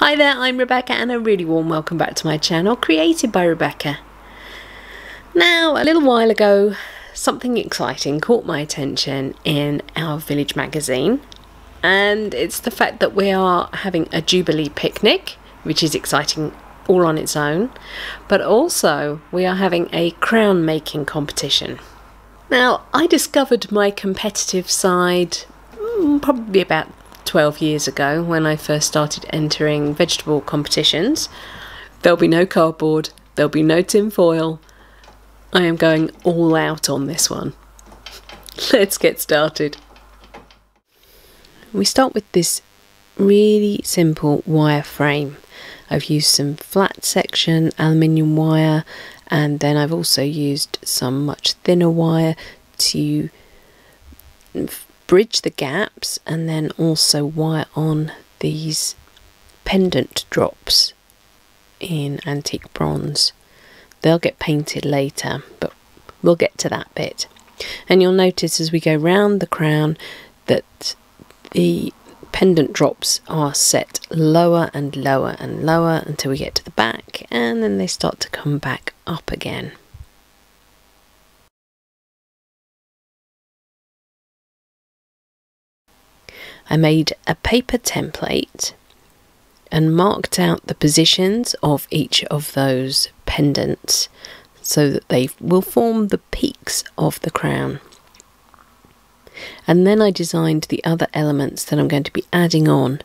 Hi there, I'm Rebecca and a really warm welcome back to my channel, created by Rebecca. Now, a little while ago, something exciting caught my attention in our village magazine, and it's the fact that we are having a Jubilee picnic, which is exciting all on its own, but also we are having a crown making competition. Now, I discovered my competitive side mm, probably about 12 years ago when I first started entering vegetable competitions. There'll be no cardboard, there'll be no tin foil. I am going all out on this one. Let's get started. We start with this really simple wire frame. I've used some flat section aluminium wire and then I've also used some much thinner wire to bridge the gaps and then also wire on these pendant drops in antique bronze. They'll get painted later, but we'll get to that bit. And you'll notice as we go round the crown that the pendant drops are set lower and lower and lower until we get to the back and then they start to come back up again. I made a paper template and marked out the positions of each of those pendants so that they will form the peaks of the crown. And then I designed the other elements that I'm going to be adding on.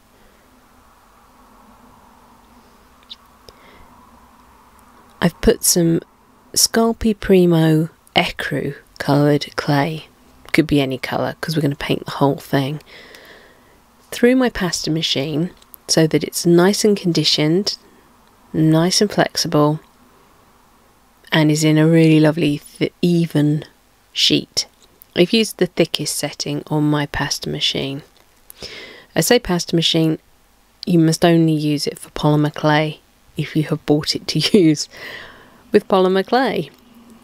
I've put some Sculpey Primo Ecru coloured clay. Could be any colour because we're going to paint the whole thing through my pasta machine so that it's nice and conditioned, nice and flexible, and is in a really lovely even sheet. I've used the thickest setting on my pasta machine. I say pasta machine, you must only use it for polymer clay if you have bought it to use with polymer clay.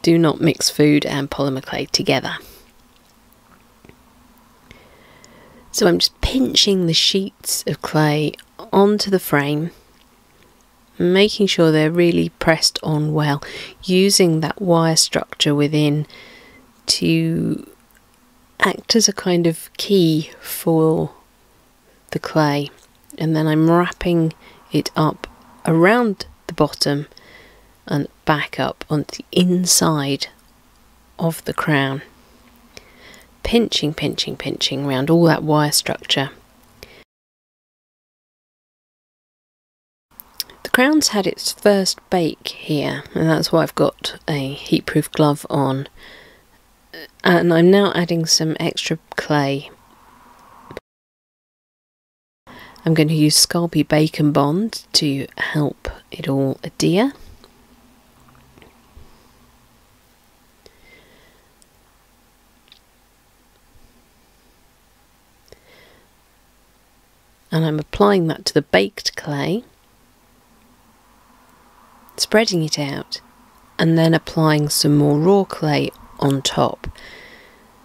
Do not mix food and polymer clay together. So I'm just pinching the sheets of clay onto the frame, making sure they're really pressed on well, using that wire structure within to act as a kind of key for the clay. And then I'm wrapping it up around the bottom and back up onto the inside of the crown pinching, pinching, pinching around all that wire structure. The crown's had its first bake here, and that's why I've got a heat-proof glove on. Uh, and I'm now adding some extra clay. I'm going to use Sculpey Bake and Bond to help it all adhere. And I'm applying that to the baked clay, spreading it out, and then applying some more raw clay on top.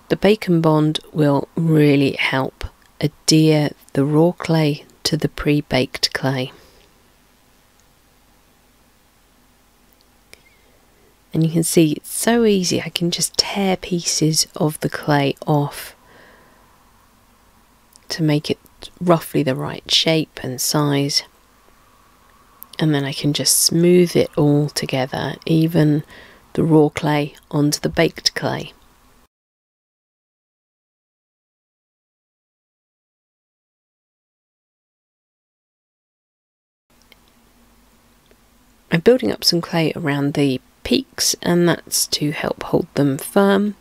The bake and bond will really help adhere the raw clay to the pre-baked clay. And you can see it's so easy, I can just tear pieces of the clay off to make it roughly the right shape and size. And then I can just smooth it all together, even the raw clay onto the baked clay. I'm building up some clay around the peaks and that's to help hold them firm.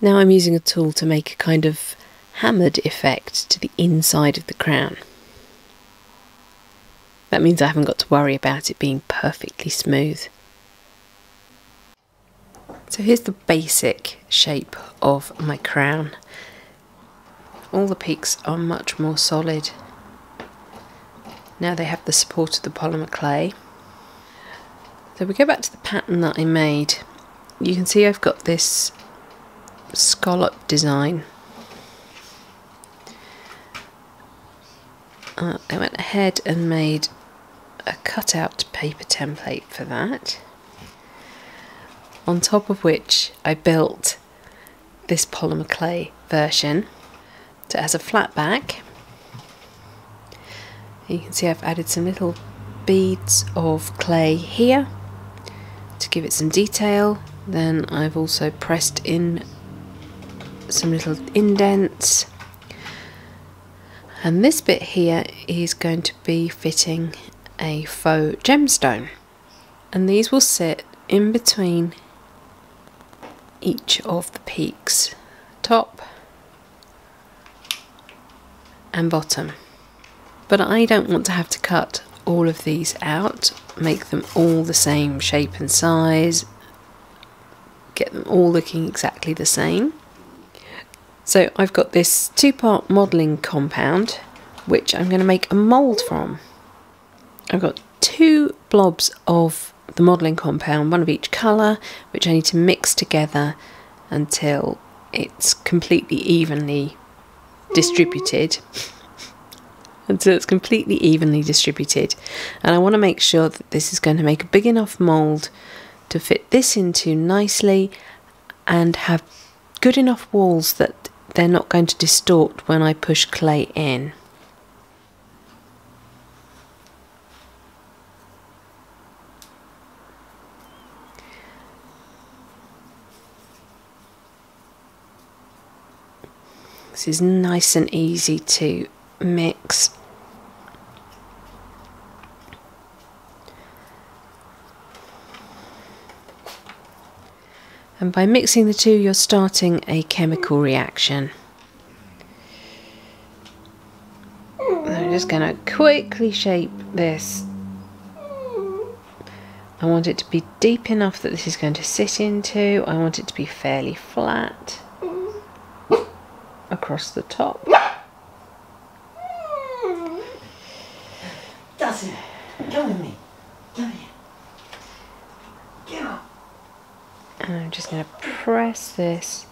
Now I'm using a tool to make a kind of hammered effect to the inside of the crown. That means I haven't got to worry about it being perfectly smooth. So here's the basic shape of my crown. All the peaks are much more solid. Now they have the support of the polymer clay. So we go back to the pattern that I made. You can see I've got this scallop design uh, I went ahead and made a cutout paper template for that on top of which I built this polymer clay version so it has a flat back. You can see I've added some little beads of clay here to give it some detail. Then I've also pressed in some little indents and this bit here is going to be fitting a faux gemstone. And these will sit in between each of the peaks top and bottom. But I don't want to have to cut all of these out make them all the same shape and size get them all looking exactly the same so I've got this two-part modelling compound which I'm going to make a mould from. I've got two blobs of the modelling compound, one of each colour, which I need to mix together until it's completely evenly distributed. until it's completely evenly distributed. And I want to make sure that this is going to make a big enough mould to fit this into nicely and have good enough walls that they're not going to distort when I push clay in. This is nice and easy to mix. And by mixing the two, you're starting a chemical reaction. I'm just going to quickly shape this. I want it to be deep enough that this is going to sit into. I want it to be fairly flat across the top. It. Come with me. Come here. Get up. And I'm just going to press this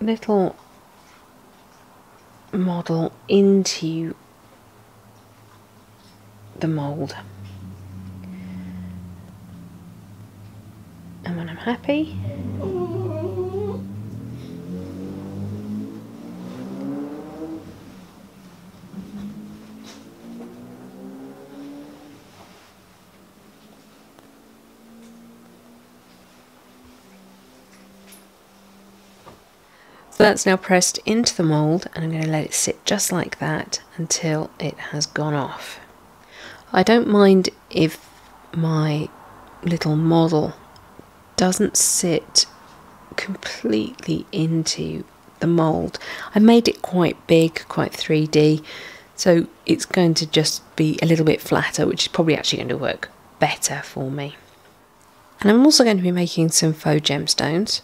little model into the mould. And when I'm happy, oh, that's now pressed into the mould and I'm going to let it sit just like that until it has gone off. I don't mind if my little model doesn't sit completely into the mould. I made it quite big, quite 3D, so it's going to just be a little bit flatter, which is probably actually going to work better for me. And I'm also going to be making some faux gemstones.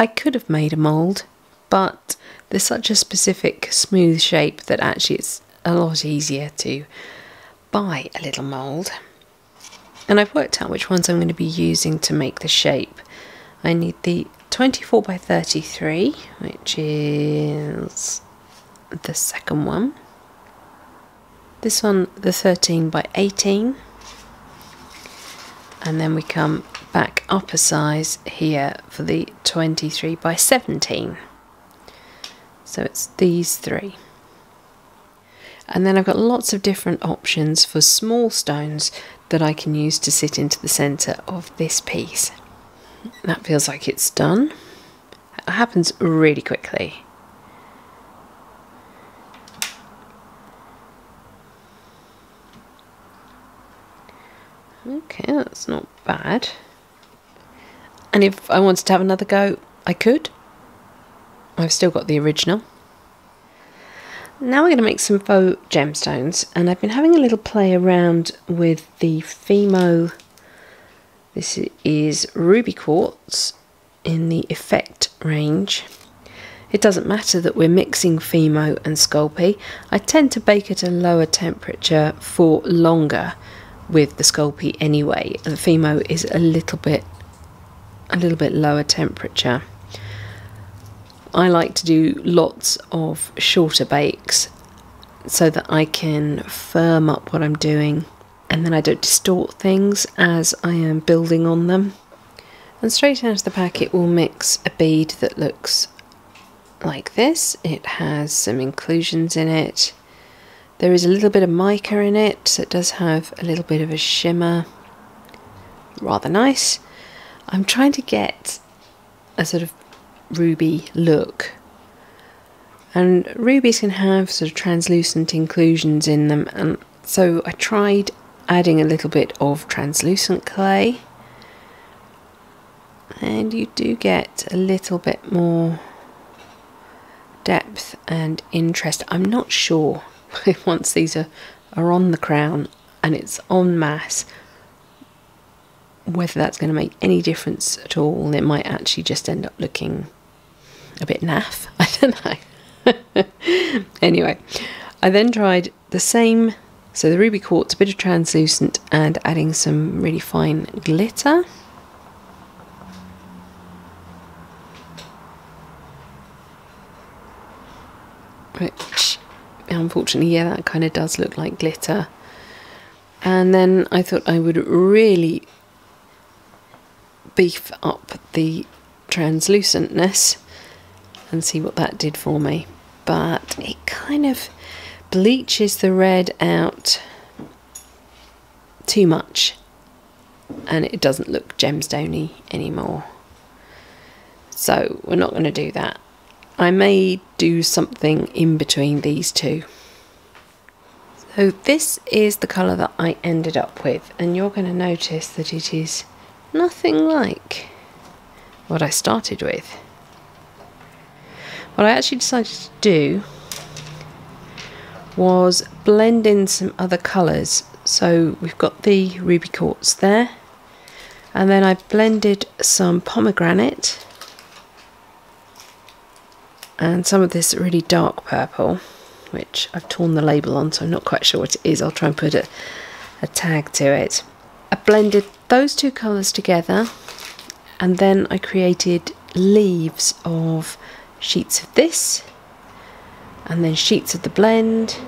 I could have made a mould but there's such a specific smooth shape that actually it's a lot easier to buy a little mould. And I've worked out which ones I'm going to be using to make the shape. I need the 24 by 33, which is the second one. This one, the 13 by 18. And then we come back up a size here for the 23 by 17. So it's these three. And then I've got lots of different options for small stones that I can use to sit into the centre of this piece. That feels like it's done. It happens really quickly. Okay, that's not bad. And if I wanted to have another go, I could. I've still got the original. Now we're going to make some faux gemstones and I've been having a little play around with the Fimo, this is Ruby Quartz in the Effect range. It doesn't matter that we're mixing Fimo and Sculpey. I tend to bake at a lower temperature for longer with the Sculpey anyway. The Fimo is a little bit a little bit lower temperature. I like to do lots of shorter bakes so that I can firm up what I'm doing and then I don't distort things as I am building on them. And straight out of the packet we'll mix a bead that looks like this. It has some inclusions in it. There is a little bit of mica in it, so it does have a little bit of a shimmer. Rather nice. I'm trying to get a sort of ruby look. And rubies can have sort of translucent inclusions in them, and so I tried adding a little bit of translucent clay, and you do get a little bit more depth and interest. I'm not sure once these are, are on the crown and it's en masse whether that's going to make any difference at all. It might actually just end up looking a bit naff. I don't know. anyway, I then tried the same, so the ruby quartz, a bit of translucent, and adding some really fine glitter. Which, unfortunately, yeah, that kind of does look like glitter. And then I thought I would really beef up the translucentness and see what that did for me. But it kind of bleaches the red out too much and it doesn't look gemstoney anymore. So we're not going to do that. I may do something in between these two. So this is the colour that I ended up with and you're going to notice that it is nothing like what I started with. What I actually decided to do was blend in some other colours. So we've got the ruby quartz there, and then I blended some pomegranate and some of this really dark purple, which I've torn the label on, so I'm not quite sure what it is. I'll try and put a, a tag to it. I blended those two colours together and then I created leaves of sheets of this and then sheets of the blend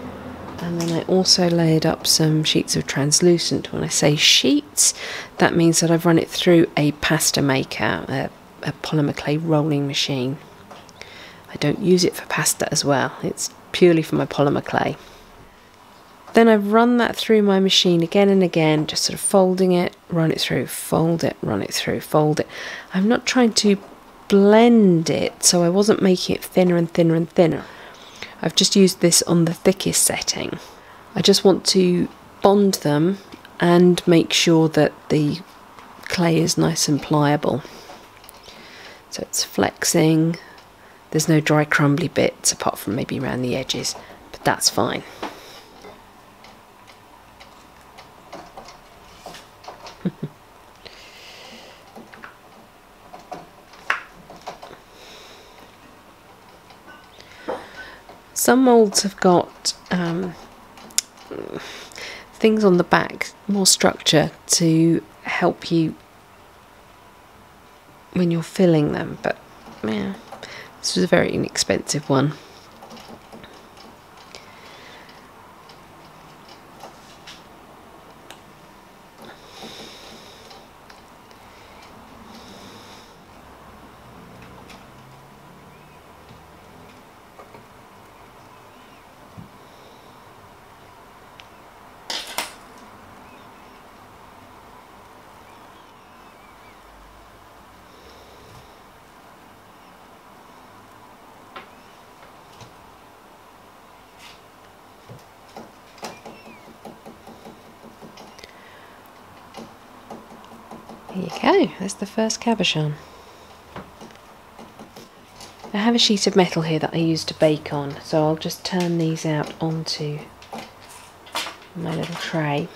and then I also layered up some sheets of translucent. When I say sheets, that means that I've run it through a pasta maker, a, a polymer clay rolling machine. I don't use it for pasta as well, it's purely for my polymer clay. Then I've run that through my machine again and again, just sort of folding it, run it through, fold it, run it through, fold it. I'm not trying to blend it, so I wasn't making it thinner and thinner and thinner. I've just used this on the thickest setting. I just want to bond them and make sure that the clay is nice and pliable. So it's flexing, there's no dry crumbly bits apart from maybe around the edges, but that's fine. Some moulds have got um, things on the back, more structure to help you when you're filling them, but yeah, this was a very inexpensive one. There there's the first cabochon. I have a sheet of metal here that I use to bake on, so I'll just turn these out onto my little tray.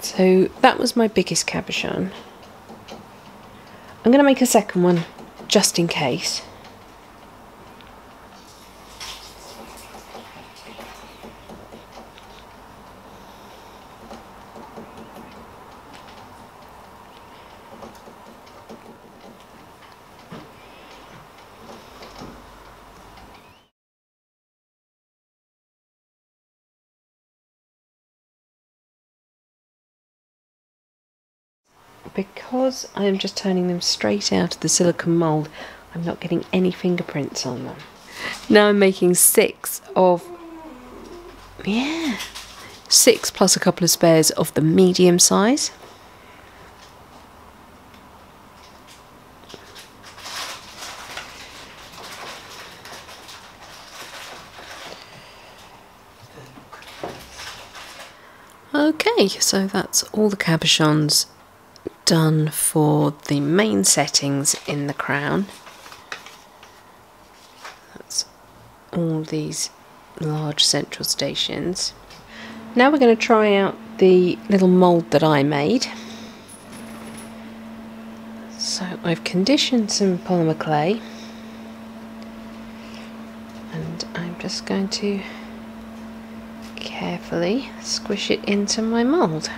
So that was my biggest cabochon. I'm going to make a second one just in case. Because I am just turning them straight out of the silicone mould, I'm not getting any fingerprints on them. Now I'm making six of, yeah, six plus a couple of spares of the medium size. Okay, so that's all the cabochons done for the main settings in the crown. That's all these large central stations. Now we're going to try out the little mould that I made. So I've conditioned some polymer clay and I'm just going to carefully squish it into my mould.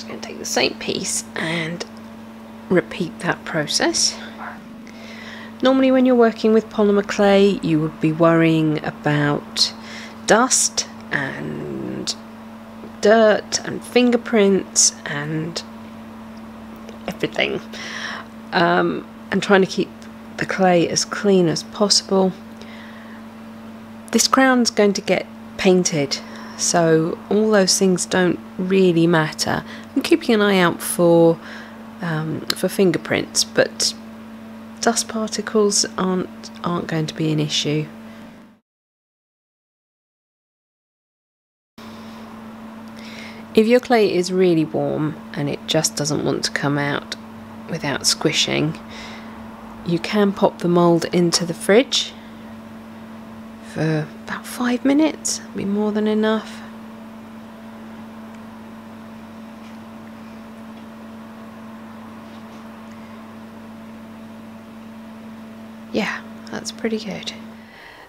Just going to take the same piece and repeat that process. Normally when you're working with polymer clay you would be worrying about dust and dirt and fingerprints and everything um, and trying to keep the clay as clean as possible. This crown's going to get painted so all those things don't really matter. I'm keeping an eye out for um, for fingerprints, but dust particles aren't aren't going to be an issue. If your clay is really warm and it just doesn't want to come out without squishing, you can pop the mould into the fridge for about five minutes, be more than enough. Yeah, that's pretty good.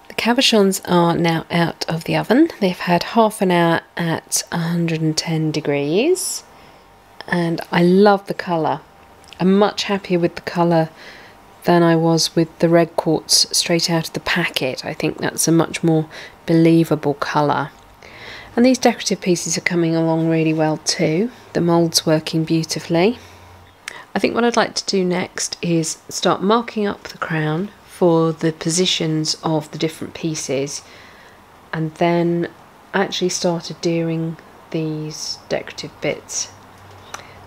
The cabochons are now out of the oven. They've had half an hour at 110 degrees and I love the colour. I'm much happier with the colour than I was with the red quartz straight out of the packet. I think that's a much more believable colour. And these decorative pieces are coming along really well too. The mould's working beautifully. I think what I'd like to do next is start marking up the crown for the positions of the different pieces and then actually start adhering these decorative bits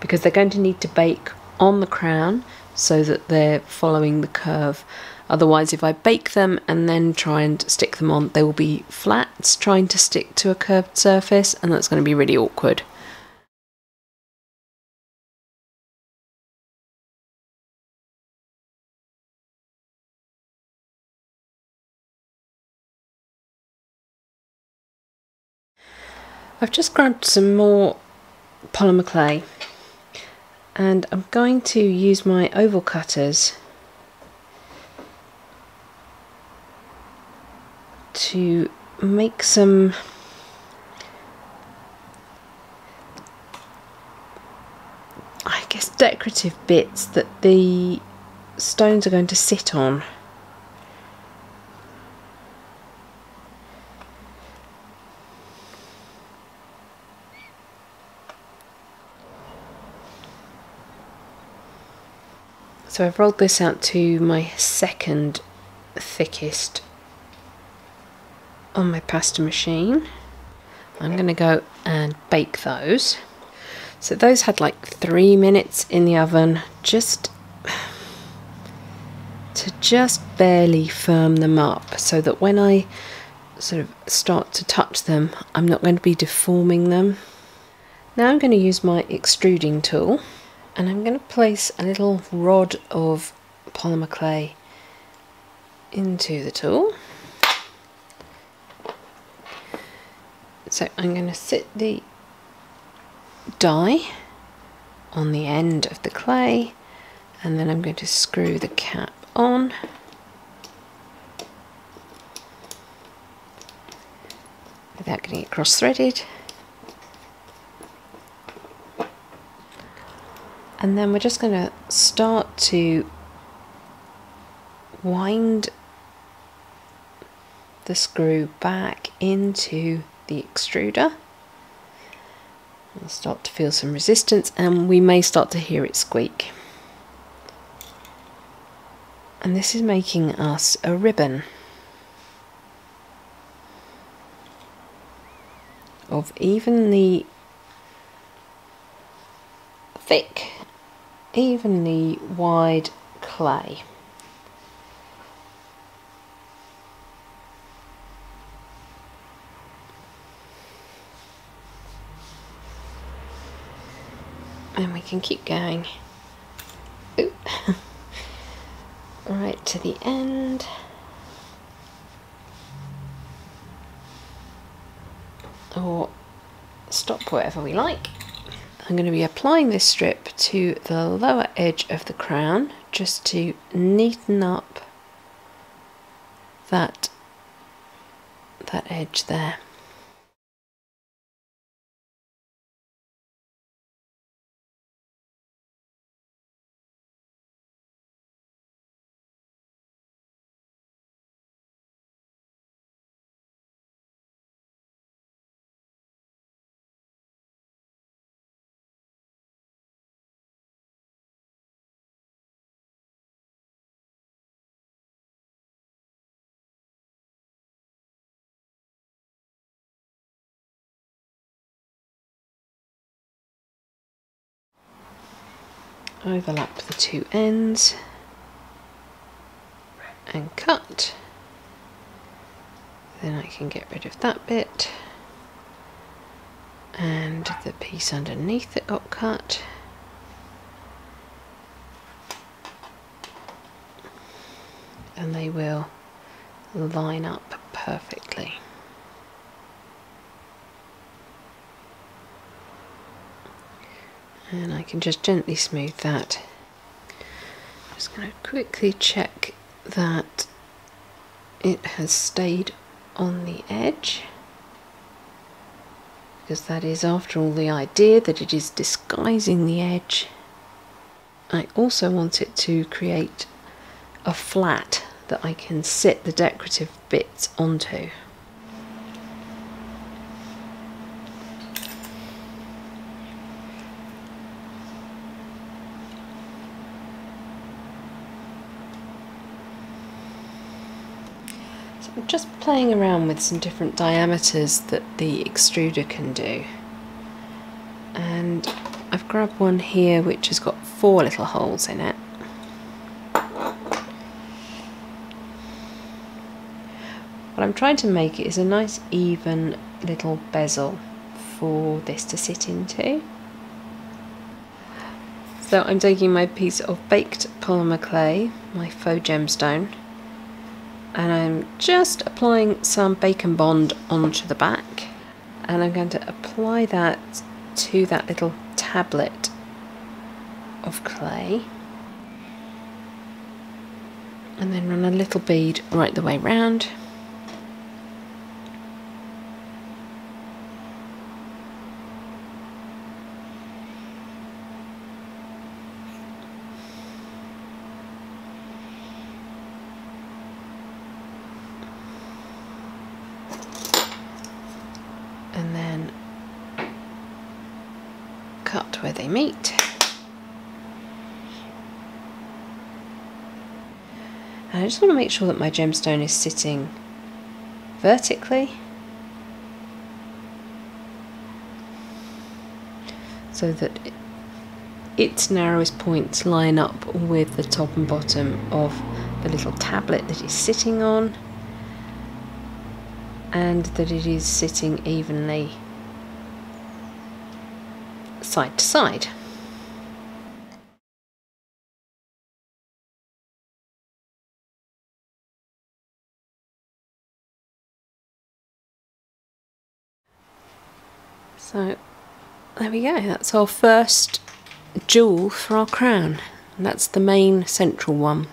because they're going to need to bake on the crown so that they're following the curve. Otherwise, if I bake them and then try and stick them on, they will be flat, trying to stick to a curved surface, and that's going to be really awkward. I've just grabbed some more polymer clay and I'm going to use my oval cutters to make some I guess decorative bits that the stones are going to sit on. So I've rolled this out to my second thickest on my pasta machine. I'm going to go and bake those. So those had like three minutes in the oven, just to just barely firm them up so that when I sort of start to touch them, I'm not going to be deforming them. Now I'm going to use my extruding tool and I'm going to place a little rod of polymer clay into the tool. So I'm going to sit the die on the end of the clay and then I'm going to screw the cap on without getting it cross and then we're just going to start to wind the screw back into the extruder start to feel some resistance and we may start to hear it squeak. And this is making us a ribbon of evenly thick, evenly wide clay. and we can keep going. Right to the end. Or stop wherever we like I'm going to be applying this strip to the lower edge of the crown just to neaten up that that edge there overlap the two ends and cut. Then I can get rid of that bit and the piece underneath that got cut. And they will line up perfectly and I can just gently smooth that. I'm just going to quickly check that it has stayed on the edge because that is after all the idea that it is disguising the edge. I also want it to create a flat that I can sit the decorative bits onto. Just playing around with some different diameters that the extruder can do. And I've grabbed one here which has got four little holes in it. What I'm trying to make is a nice even little bezel for this to sit into. So I'm taking my piece of baked polymer clay, my faux gemstone, and I'm just applying some bake and bond onto the back. And I'm going to apply that to that little tablet of clay. And then run a little bead right the way round and then cut where they meet. And I just want to make sure that my gemstone is sitting vertically so that its narrowest points line up with the top and bottom of the little tablet that it's sitting on and that it is sitting evenly side to side. So there we go, that's our first jewel for our crown. And that's the main central one.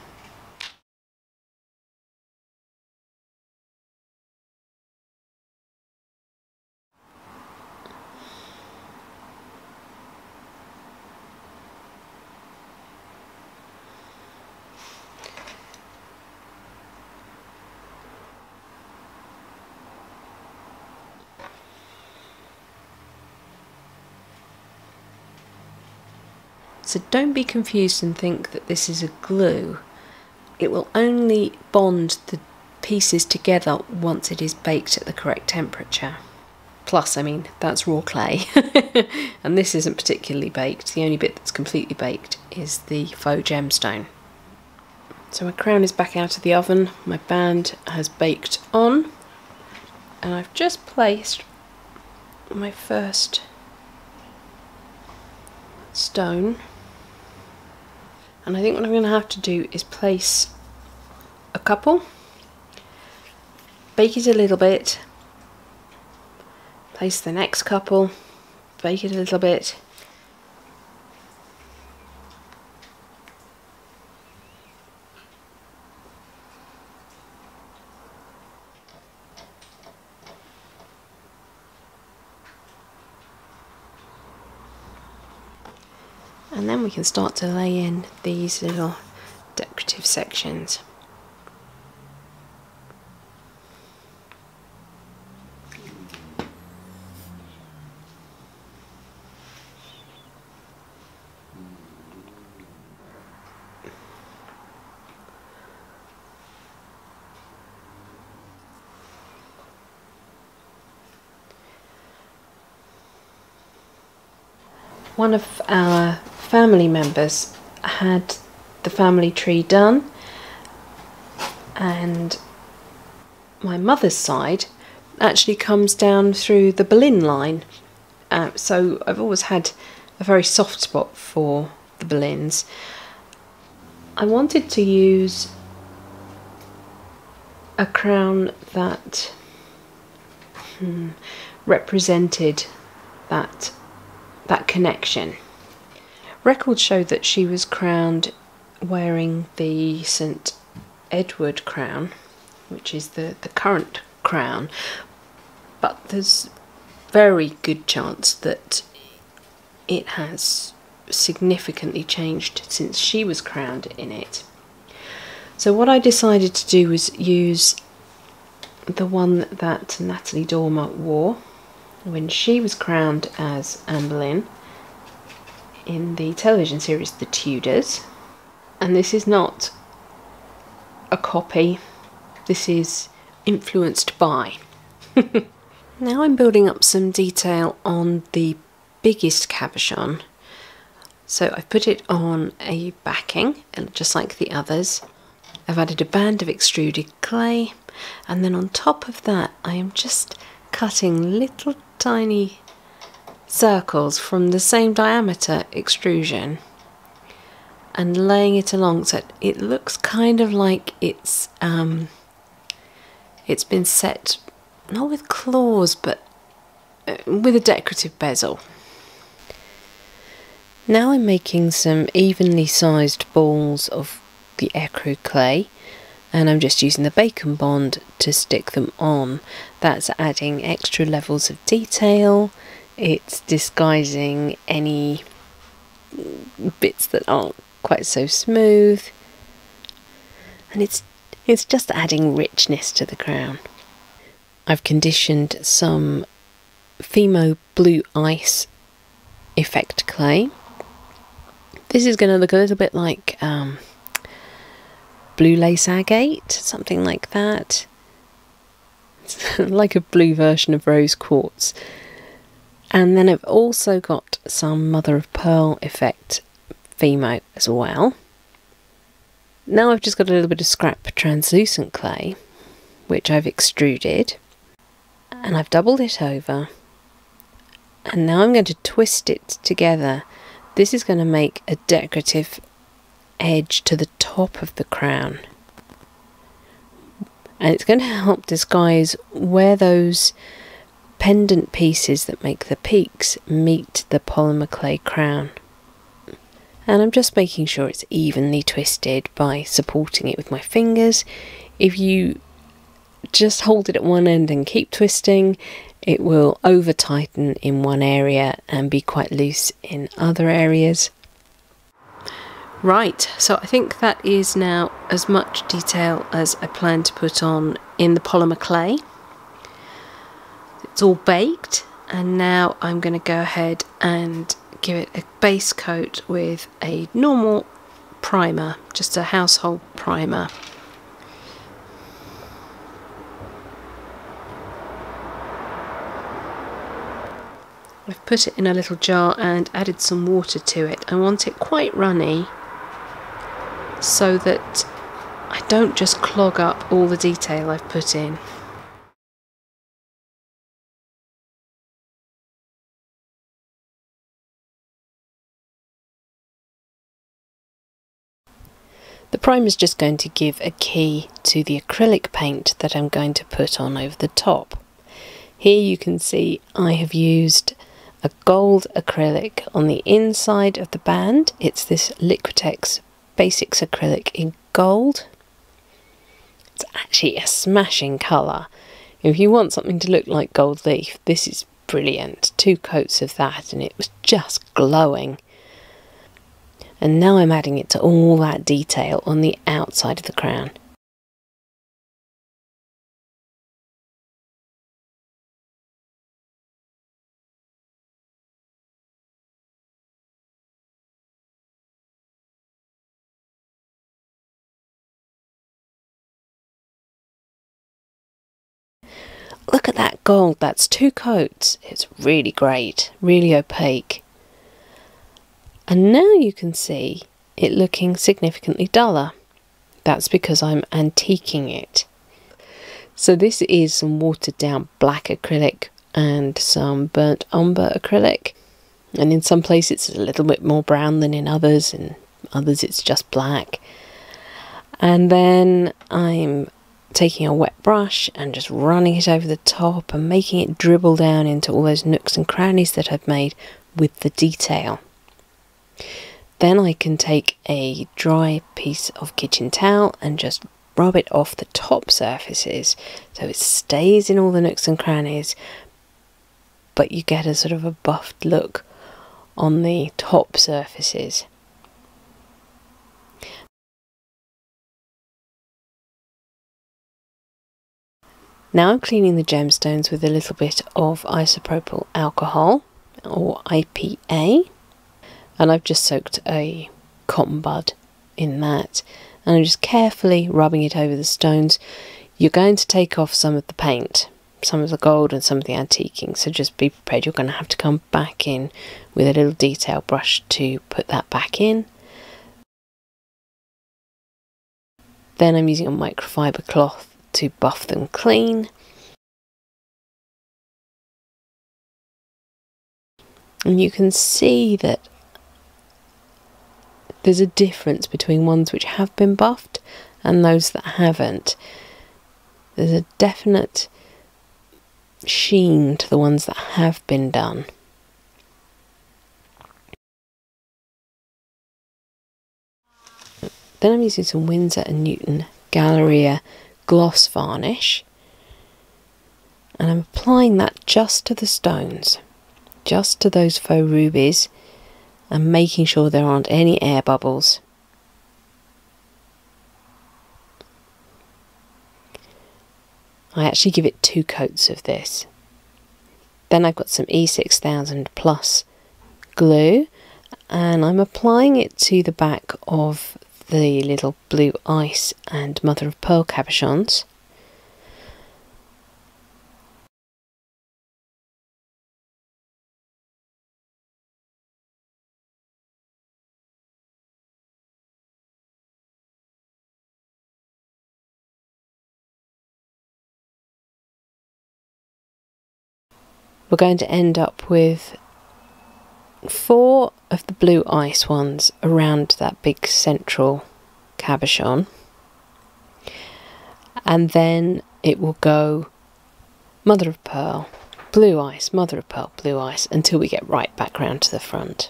So don't be confused and think that this is a glue. It will only bond the pieces together once it is baked at the correct temperature. Plus, I mean, that's raw clay. and this isn't particularly baked. The only bit that's completely baked is the faux gemstone. So my crown is back out of the oven. My band has baked on. And I've just placed my first stone and I think what I'm going to have to do is place a couple, bake it a little bit, place the next couple, bake it a little bit, and then we can start to lay in these little decorative sections. One of our family members had the family tree done, and my mother's side actually comes down through the Boleyn line. Uh, so I've always had a very soft spot for the Boleyns. I wanted to use a crown that hmm, represented that that connection. Records show that she was crowned wearing the St Edward crown, which is the, the current crown, but there's very good chance that it has significantly changed since she was crowned in it. So what I decided to do was use the one that Natalie Dormer wore when she was crowned as Anne Boleyn in the television series The Tudors. And this is not a copy, this is influenced by. now I'm building up some detail on the biggest cabochon. So I've put it on a backing, just like the others. I've added a band of extruded clay, and then on top of that, I am just cutting little tiny circles from the same diameter extrusion and laying it along so it looks kind of like it's um, it's been set not with claws but uh, with a decorative bezel. Now I'm making some evenly sized balls of the ecru clay and I'm just using the bake and bond to stick them on. That's adding extra levels of detail it's disguising any bits that aren't quite so smooth and it's it's just adding richness to the crown. I've conditioned some Fimo Blue Ice effect clay. This is going to look a little bit like um, Blue Lace Agate, something like that. It's like a blue version of rose quartz. And then I've also got some mother of pearl effect Fimo as well. Now I've just got a little bit of scrap translucent clay, which I've extruded, and I've doubled it over. And now I'm going to twist it together. This is going to make a decorative edge to the top of the crown. And it's going to help disguise where those pendant pieces that make the peaks meet the polymer clay crown and I'm just making sure it's evenly twisted by supporting it with my fingers. If you just hold it at one end and keep twisting, it will over tighten in one area and be quite loose in other areas. Right, so I think that is now as much detail as I plan to put on in the polymer clay. It's all baked and now I'm going to go ahead and give it a base coat with a normal primer, just a household primer. I've put it in a little jar and added some water to it. I want it quite runny so that I don't just clog up all the detail I've put in. The primer is just going to give a key to the acrylic paint that I'm going to put on over the top. Here you can see I have used a gold acrylic on the inside of the band. It's this Liquitex Basics acrylic in gold. It's actually a smashing colour. If you want something to look like gold leaf, this is brilliant. Two coats of that and it was just glowing and now I'm adding it to all that detail on the outside of the crown. Look at that gold, that's two coats. It's really great, really opaque. And now you can see it looking significantly duller. That's because I'm antiquing it. So this is some watered down black acrylic and some burnt umber acrylic. And in some places it's a little bit more brown than in others, and others it's just black. And then I'm taking a wet brush and just running it over the top and making it dribble down into all those nooks and crannies that I've made with the detail. Then I can take a dry piece of kitchen towel and just rub it off the top surfaces so it stays in all the nooks and crannies, but you get a sort of a buffed look on the top surfaces. Now I'm cleaning the gemstones with a little bit of isopropyl alcohol or IPA and I've just soaked a cotton bud in that and I'm just carefully rubbing it over the stones. You're going to take off some of the paint, some of the gold and some of the antiquing, so just be prepared. You're going to have to come back in with a little detail brush to put that back in. Then I'm using a microfiber cloth to buff them clean. And you can see that there's a difference between ones which have been buffed and those that haven't. There's a definite sheen to the ones that have been done. Then I'm using some Winsor & Newton Galleria gloss varnish and I'm applying that just to the stones, just to those faux rubies and making sure there aren't any air bubbles. I actually give it two coats of this. Then I've got some E6000 plus glue and I'm applying it to the back of the little blue ice and mother of pearl cabochons. We're going to end up with four of the blue ice ones around that big central cabochon. And then it will go mother of pearl, blue ice, mother of pearl, blue ice until we get right back round to the front.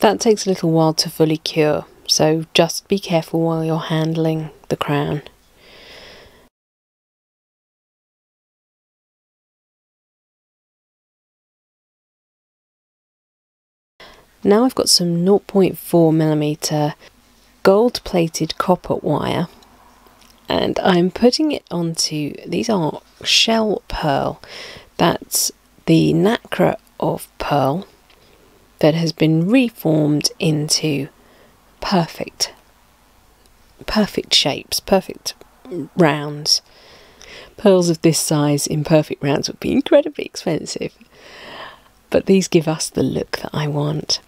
That takes a little while to fully cure, so just be careful while you're handling the crown. Now I've got some 0.4 millimeter gold plated copper wire and I'm putting it onto these are shell pearl. That's the nacre of pearl that has been reformed into perfect perfect shapes perfect rounds. Pearls of this size in perfect rounds would be incredibly expensive but these give us the look that I want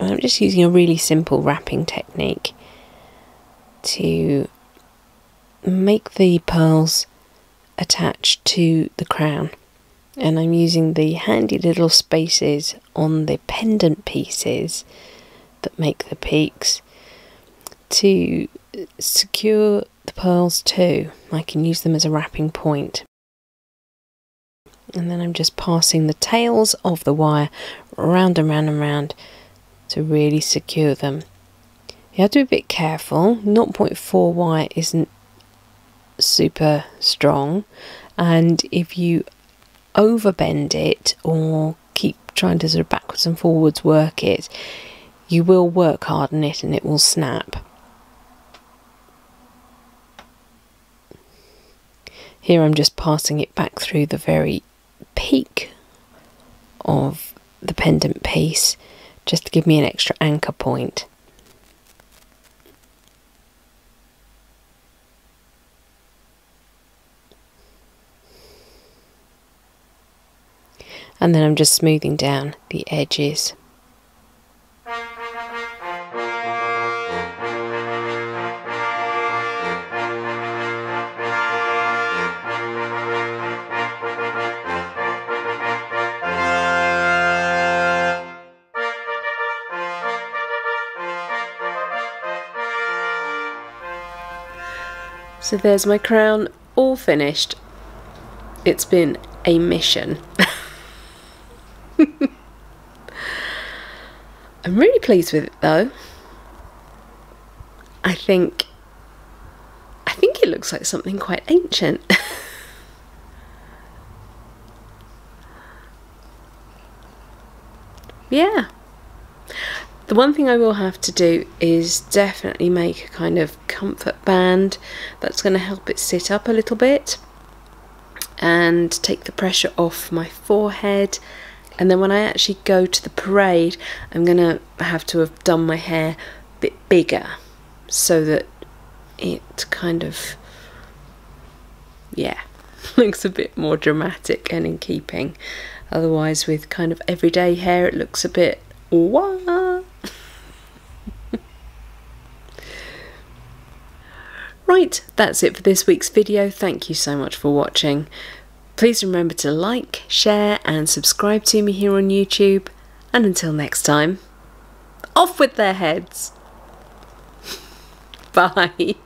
I'm just using a really simple wrapping technique to make the pearls attach to the crown and I'm using the handy little spaces on the pendant pieces that make the peaks to secure the pearls too. I can use them as a wrapping point. And then I'm just passing the tails of the wire round and round and round to really secure them. You have to be a bit careful. 0.4 wire isn't super strong, and if you overbend it or keep trying to sort of backwards and forwards work it, you will work hard on it and it will snap. Here I'm just passing it back through the very peak of the pendant piece just to give me an extra anchor point. And then I'm just smoothing down the edges. So there's my crown all finished. It's been a mission. I'm really pleased with it though. I think I think it looks like something quite ancient. yeah. The one thing I will have to do is definitely make a kind of comfort band that's going to help it sit up a little bit and take the pressure off my forehead. And then when I actually go to the parade, I'm going to have to have done my hair a bit bigger so that it kind of, yeah, looks a bit more dramatic and in keeping. Otherwise, with kind of everyday hair, it looks a bit wah. Right, that's it for this week's video. Thank you so much for watching. Please remember to like, share and subscribe to me here on YouTube. And until next time, off with their heads. Bye.